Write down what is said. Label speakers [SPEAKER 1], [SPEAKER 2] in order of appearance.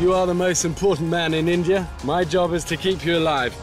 [SPEAKER 1] You are the most important man in India. My job is to keep you alive.